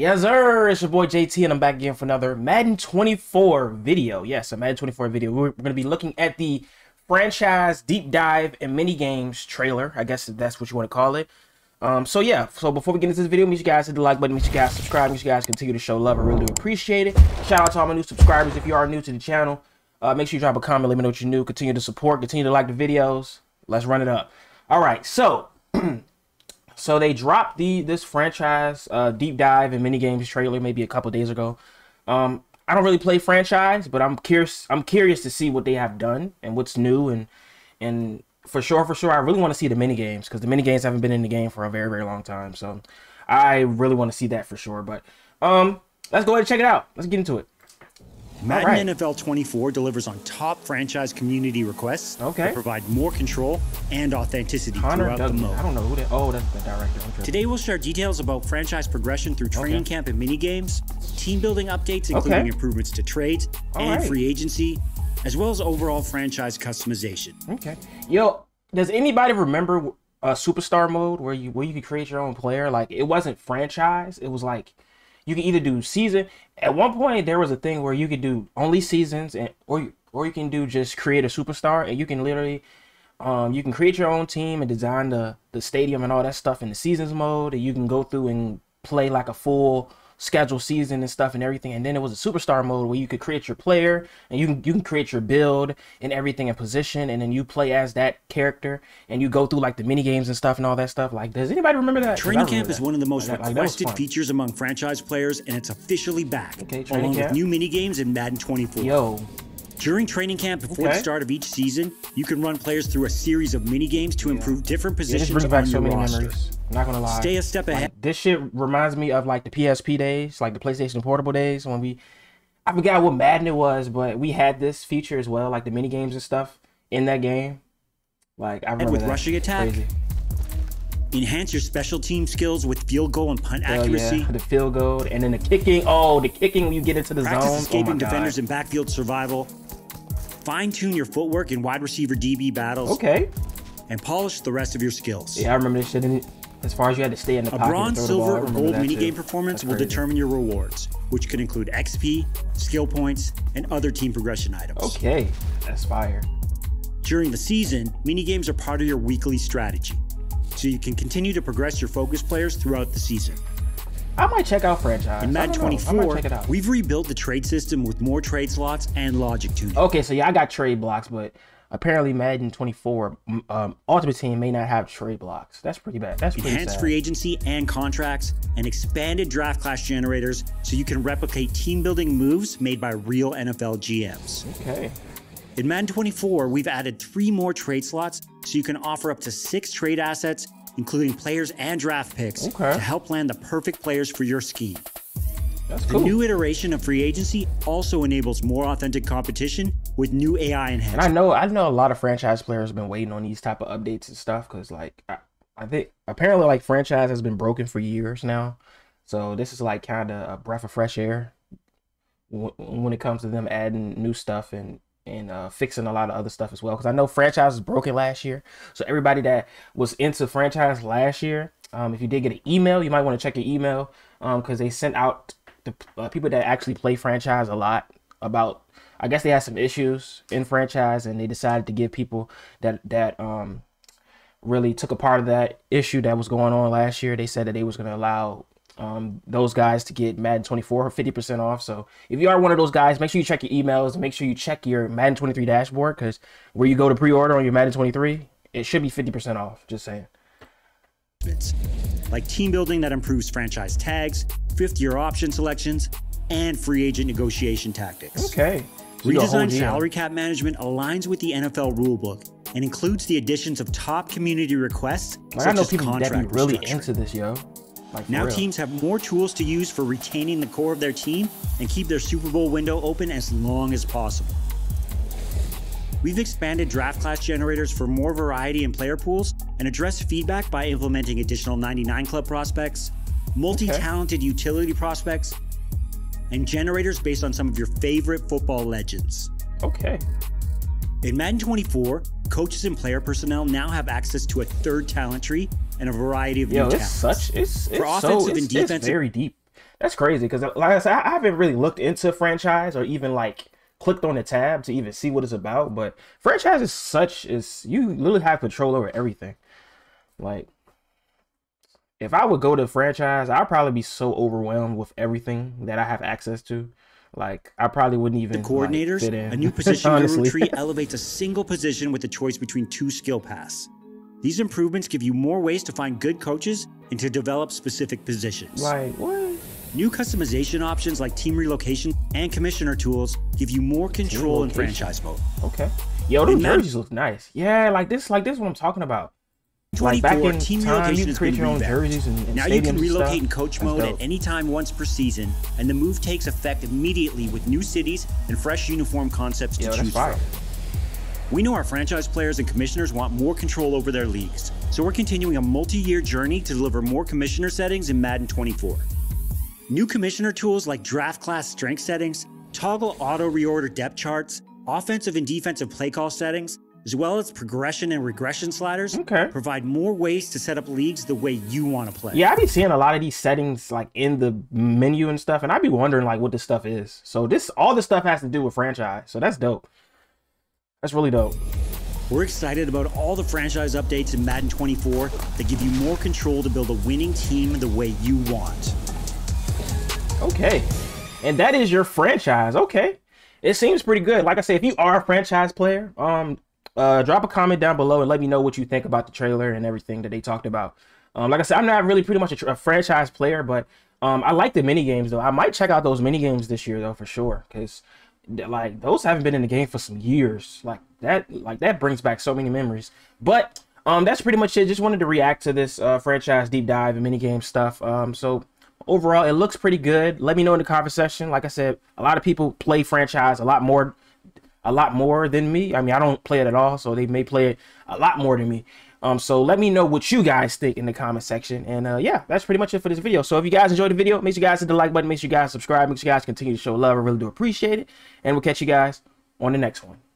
Yes, sir. It's your boy JT, and I'm back again for another Madden 24 video. Yes, a Madden 24 video. We're, going to be looking at the franchise deep dive and mini games trailer. I guess that's what you want to call it. Um, so yeah, so before we get into this video, make sure you guys hit the like button, make sure you guys subscribe, make sure you guys continue to show love. I really do appreciate it. Shout out to all my new subscribers. If you are new to the channel, uh, make sure you drop a comment, let me know what you're new. Continue to support, continue to like the videos. Let's run it up. All right, so so they dropped the this franchise uh, deep dive and mini games trailer maybe a couple days ago. Um, I don't really play franchise, but I'm curious. I'm curious to see what they have done and what's new and and for sure, for sure, I really want to see the mini games because the mini games haven't been in the game for a very, very long time. So I really want to see that for sure. But um, let's go ahead and check it out. Let's get into it. Madden right. NFL 24 delivers on top franchise community requests okay. that provide more control and authenticity Connor throughout the mode. I don't know who that. Oh, that's the director. Today we'll share details about franchise progression through training okay. camp and mini games, team building updates including okay. improvements to trades All and right. free agency, as well as overall franchise customization. Okay. Yo, does anybody remember a superstar mode where you where you could create your own player? Like it wasn't franchise. It was like you can either do season. At one point, there was a thing where you could do only seasons, and or or you can do just create a superstar, and you can literally, um, you can create your own team and design the the stadium and all that stuff in the seasons mode, and you can go through and play like a full schedule season and stuff and everything. And then it was a superstar mode where you could create your player and you can you can create your build and everything in position, and then you play as that character and you go through like the mini games and stuff and all that stuff. Like, does anybody remember that? Training camp is one of the most like, requested like, features among franchise players, and it's officially back. Okay, along camp. with new mini games in Madden 24. Yo, during training camp before okay. the start of each season, you can run players through a series of mini games to improve different positions yeah, on so your roster. Memories. I'm not gonna lie. Stay a step ahead. Like, this shit reminds me of like the PSP days, like the PlayStation Portable days when we I forgot what Madden it was, but we had this feature as well, like the mini games and stuff in that game. Like I remember and with that. rushing attack. Crazy. Enhance your special team skills with field goal and punt Hell accuracy. Yeah, the field goal and then the kicking. Oh, the kicking when you get into the Practice zone. Oh escaping oh defenders in backfield survival fine tune your footwork in wide receiver DB battles. Okay. And polish the rest of your skills. Yeah, I remember this shit. In, as far as you had to stay in the a pocket. A bronze, silver, or gold minigame performance will determine your rewards, which could include XP, skill points, and other team progression items. Okay, that's fire. During the season, minigames are part of your weekly strategy, so you can continue to progress your focus players throughout the season. I might check out franchise. In Madden 24, we've rebuilt the trade system with more trade slots and logic tuning. Okay, so yeah, I got trade blocks, but apparently Madden 24 um, Ultimate Team may not have trade blocks. That's pretty bad. That's pretty Enhanced sad. free agency and contracts, and expanded draft class generators so you can replicate team building moves made by real NFL GMs. Okay. In Madden 24, we've added three more trade slots so you can offer up to six trade assets including players and draft picks okay. to help land the perfect players for your scheme. That's the cool. new iteration of free agency also enables more authentic competition with new AI enhancements. And I know I know a lot of franchise players have been waiting on these type of updates and stuff because like I, I think apparently like franchise has been broken for years now, so this is like kind of a breath of fresh air when it comes to them adding new stuff and and uh, fixing a lot of other stuff as well. Because I know franchise was broken last year, so everybody that was into franchise last year, um, if you did get an email, you might want to check your email because um, they sent out the uh, people that actually play franchise a lot about. I guess they had some issues in franchise, and they decided to give people that that um really took a part of that issue that was going on last year. They said that they was going to allow um, those guys to get Madden 24 for 50% off. So if you are one of those guys, make sure you check your emails. Make sure you check your Madden 23 dashboard because where you go to pre-order on your Madden 23, it should be 50% off. Just saying. Like team building that improves franchise tags, fifth year option selections, and free agent negotiation tactics. Okay. Redesigned salary cap management aligns with the NFL rulebook and includes the additions of top community requests. Like, I know people that be really into this, yo. Like now real. teams have more tools to use for retaining the core of their team and keep their Super Bowl window open as long as possible. We've expanded draft class generators for more variety in player pools and addressed feedback by implementing additional 99 club prospects, multi-talented okay. utility prospects, and generators based on some of your favorite football legends. Okay. In Madden 24, coaches and player personnel now have access to a third talent tree and a variety of Yo, new it's talents. Such, it's, it's For offensive so, it's, and defensive, it's very deep. that's crazy because uh, like I said, I haven't really looked into franchise or even like clicked on the tab to even see what it's about. But franchise is such is you literally have control over everything. Like if I would go to franchise, I'd probably be so overwhelmed with everything that I have access to. Like I probably wouldn't even the coordinators. Like, a new position guru tree elevates a single position with the choice between two skill paths. These improvements give you more ways to find good coaches and to develop specific positions. Like what? New customization options like team relocation and commissioner tools give you more control in franchise mode. Okay. Yo, those jerseys look nice. Yeah, like this, like this is what I'm talking about. 24 like team time, relocation has been revamped. And, and now you can relocate in coach mode at any time once per season, and the move takes effect immediately with new cities and fresh uniform concepts to Yo, choose from. We know our franchise players and commissioners want more control over their leagues, so we're continuing a multi-year journey to deliver more commissioner settings in Madden 24. New commissioner tools like draft class strength settings, toggle auto reorder depth charts, offensive and defensive play call settings, as well as progression and regression sliders, okay. provide more ways to set up leagues the way you want to play. Yeah, I be seeing a lot of these settings like in the menu and stuff, and I'd be wondering like what this stuff is. So this all this stuff has to do with franchise. So that's dope. That's really dope. We're excited about all the franchise updates in Madden 24 that give you more control to build a winning team the way you want. Okay. And that is your franchise. Okay. It seems pretty good. Like I said, if you are a franchise player, um, uh, drop a comment down below and let me know what you think about the trailer and everything that they talked about. Um, like I said, I'm not really pretty much a, a franchise player, but um, I like the mini games though. I might check out those mini games this year though for sure, because like those haven't been in the game for some years. Like that, like that brings back so many memories. But um, that's pretty much it. Just wanted to react to this uh, franchise deep dive and mini game stuff. Um, so overall, it looks pretty good. Let me know in the comment section. Like I said, a lot of people play franchise a lot more a lot more than me. I mean, I don't play it at all, so they may play it a lot more than me. Um, so let me know what you guys think in the comment section. And uh, yeah, that's pretty much it for this video. So if you guys enjoyed the video, make sure you guys hit the like button, make sure you guys subscribe, make sure you guys continue to show love. I really do appreciate it. And we'll catch you guys on the next one.